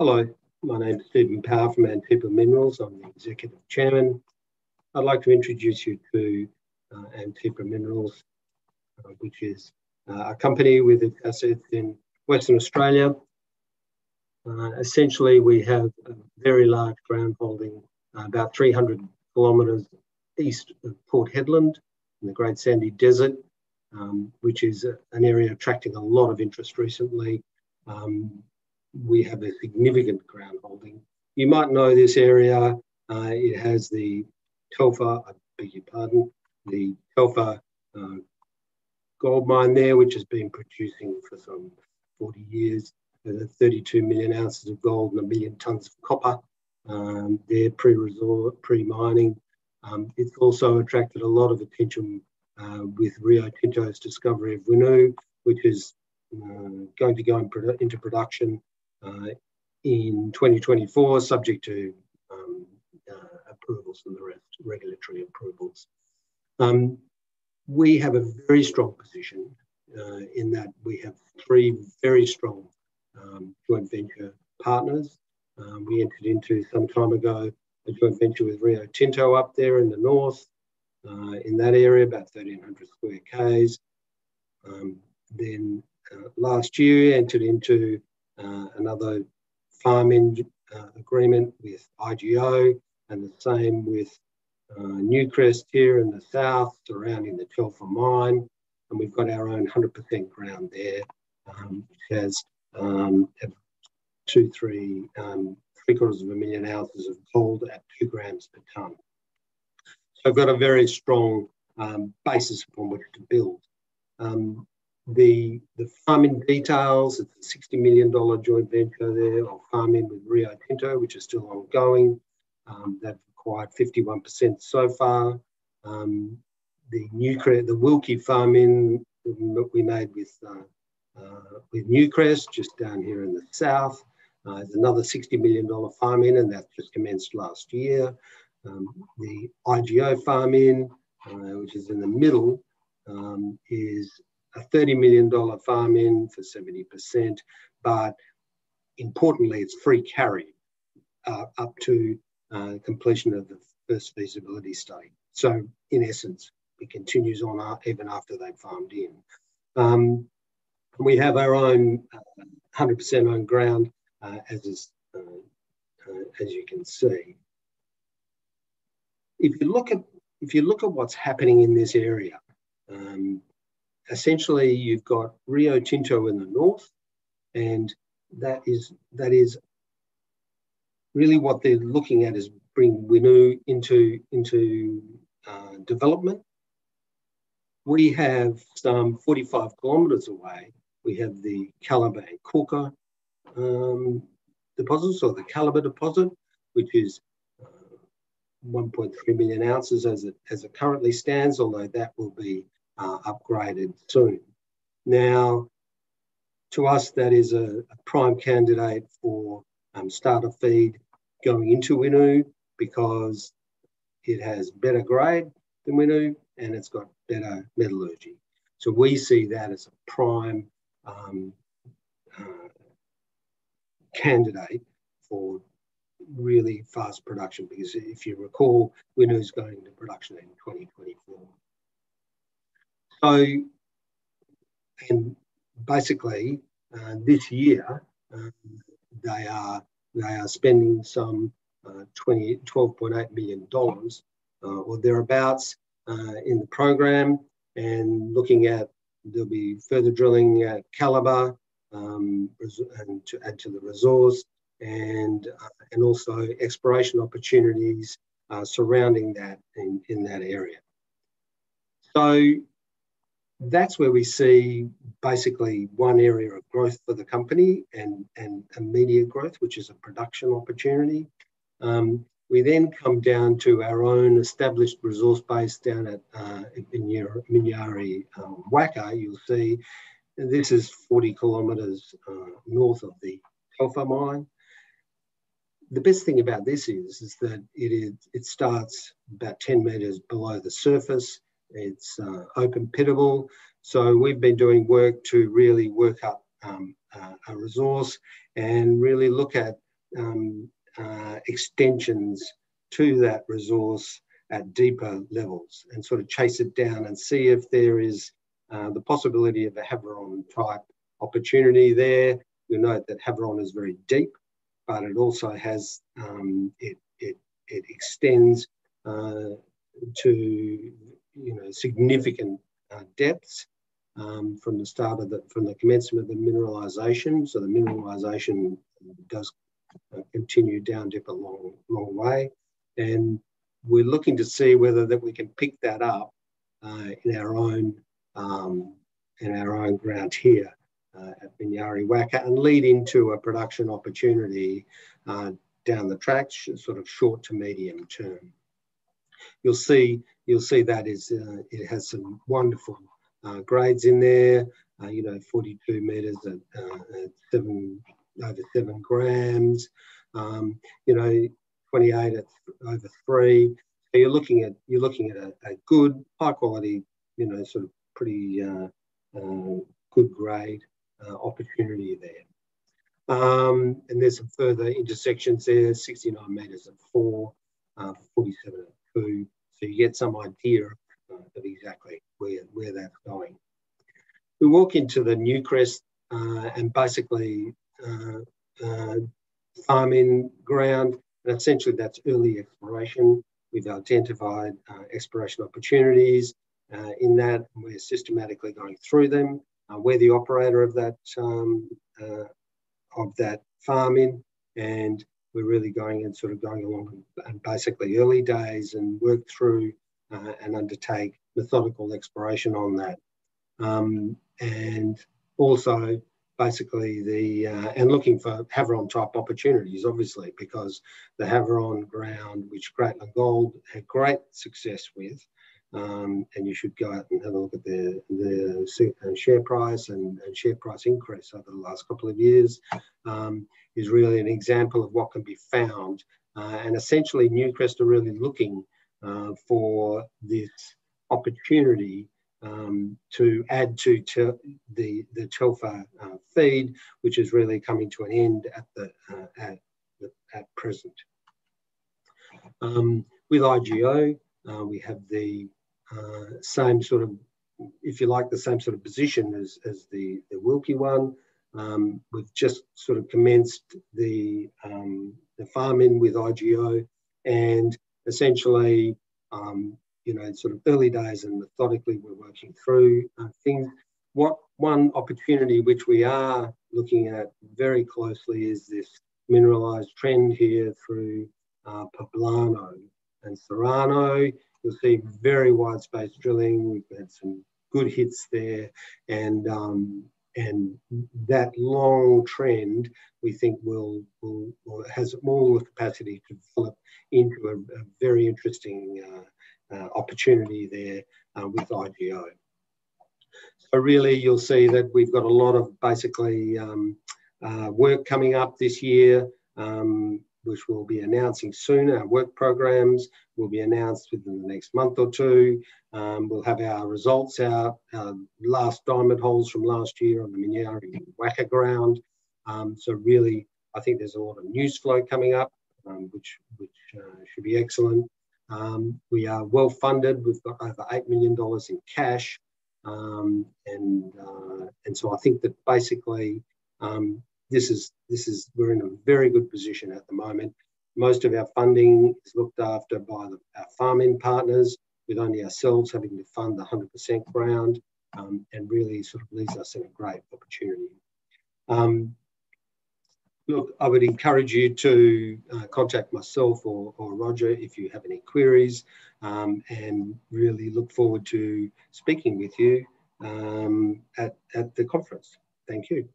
Hello, my name is Stephen Power from Antipa Minerals. I'm the Executive Chairman. I'd like to introduce you to uh, Antipa Minerals, uh, which is uh, a company with assets in Western Australia. Uh, essentially, we have a very large ground holding uh, about 300 kilometres east of Port Hedland in the Great Sandy Desert, um, which is a, an area attracting a lot of interest recently. Um, we have a significant ground holding. You might know this area. Uh, it has the Telfer, I beg your pardon, the Telfer uh, gold mine there, which has been producing for some 40 years, uh, 32 million ounces of gold and a million tonnes of copper. Um, they're pre-resort, pre-mining. Um, it's also attracted a lot of attention uh, with Rio Tinto's discovery of Winu, which is uh, going to go in produ into production in 2024, subject to um, uh, approvals and the rest, regulatory approvals. Um, we have a very strong position uh, in that we have three very strong um, joint venture partners. Um, we entered into some time ago a joint venture with Rio Tinto up there in the north, uh, in that area, about 1,300 square k's. Um, then uh, last year entered into uh, another farm-in uh, agreement with IGO and the same with uh, Newcrest here in the south surrounding the Telfer mine. And we've got our own 100% ground there, um, which has um, two, three, um, three quarters of a million ounces of gold at two grams per tonne. So I've got a very strong um, basis upon which to build. Um, the, the farm-in details, it's a $60 million joint venture there of farm-in with Rio Tinto, which is still ongoing. Um, they've acquired 51% so far. Um, the Newcrest, the Wilkie farm-in that we made with, uh, uh, with Newcrest, just down here in the south, uh, is another $60 million farm-in, and that just commenced last year. Um, the IGO farm-in, uh, which is in the middle, um, is a $30 million farm in for 70%, but importantly, it's free carry uh, up to uh, completion of the first feasibility study. So, in essence, it continues on even after they've farmed in. Um, we have our own 100% uh, owned ground, uh, as is, uh, uh, as you can see. If you look at if you look at what's happening in this area, um, essentially you've got Rio Tinto in the north, and that is that is really what they're looking at is bring Winu into into uh, development. We have some 45 kilometres away. We have the Calibre and Coulter um, deposits, or the Calibre deposit, which is uh, 1.3 million ounces as it, as it currently stands, although that will be uh, upgraded soon. Now, to us, that is a, a prime candidate for um, starter feed going into Winu because it has better grade than Winu and it's got better metallurgy. So we see that as a prime um, uh, candidate for really fast production because if you recall, Winu is going into production in 2024. So, and basically, uh, this year um, they are they are spending some uh, 20, 12.8 million dollars uh, or thereabouts uh, in the program, and looking at there'll be further drilling at Calibre um, and to add to the resource, and uh, and also exploration opportunities uh, surrounding that in, in that area. So that's where we see basically one area of growth for the company and, and immediate growth, which is a production opportunity. Um, we then come down to our own established resource base down at uh, Minyari um, WACA. You'll see this is 40 kilometres uh, north of the Telfer mine. The best thing about this is, is that it, is, it starts about 10 metres below the surface. It's uh, open pittable. So we've been doing work to really work up um, uh, a resource and really look at um, uh, extensions to that resource at deeper levels and sort of chase it down and see if there is uh, the possibility of a Havieron type opportunity there. You'll note that Havieron is very deep, but it also has, um, it, it, it extends uh, to, you know, significant uh, depths um, from the start of the, from the commencement of the mineralisation. So the mineralisation does uh, continue down dip a long, long way. And we're looking to see whether that we can pick that up uh, in our own um, in our own ground here uh, at Minyari WACA and lead into a production opportunity uh, down the track, sort of short to medium term. You'll see you'll see that is uh, it has some wonderful uh, grades in there. Uh, you know, 42 meters at, at seven over seven grams. Um, you know, 28 at over three. So you're looking at you're looking at a, a good, high quality, you know, sort of pretty uh, uh, good grade uh, opportunity there. Um, and there's some further intersections there, 69 metres at four, uh, 47 at two. So you get some idea uh, of exactly where, where that's going. We walk into the Newcrest uh, and basically farm-in ground and essentially, that's early exploration. We've identified uh, exploration opportunities uh, in that, and we're systematically going through them. Uh, we're the operator of that um, uh, of that farm-in, and we're really going and sort of going along and basically early days and work through uh, and undertake methodical exploration on that. Um, and also basically the uh, and looking for Havieron type opportunities, obviously, because the Havieron ground, which Greatland Gold had great success with, um, and you should go out and have a look at the the uh, share price and, and share price increase over the last couple of years, um, is really an example of what can be found. Uh, and essentially, Newcrest are really looking uh, for this opportunity um, to add to the, the Telfer uh, feed, which is really coming to an end at, the, uh, at, at present. Um, with IGO, uh, we have the same sort of, if you like, the same sort of position as, as the, the Wilkie one. Um, we've just sort of commenced the, um, the farm-in with IGO and essentially um, you know, sort of early days and methodically we're working through uh, things. What one opportunity which we are looking at very closely is this mineralized trend here through uh, Poblano and Serrano. You'll see very wide space drilling. We've had some good hits there, and um, and that long trend we think will, will, will has all the capacity to develop into a, a very interesting uh, uh, opportunity there uh, with IGO. So really you'll see that we've got a lot of basically um, uh, work coming up this year, um, which we'll be announcing soon. Our work programs will be announced within the next month or two. Um, we'll have our results out, our last diamond holes from last year on the Minyari WACA ground. Um, so really, I think there's a lot of news flow coming up, um, which, which uh, should be excellent. Um, we are well funded. We've got over $8 million in cash. Um, and, uh, and so I think that basically um, this is, this is, we're in a very good position at the moment. Most of our funding is looked after by the, our farm-in partners, with only ourselves having to fund the 100% ground um, and really sort of leaves us in a great opportunity. Um, Look, I would encourage you to uh, contact myself or, or, Roger if you have any queries um, and really look forward to speaking with you um, at, at the conference. Thank you.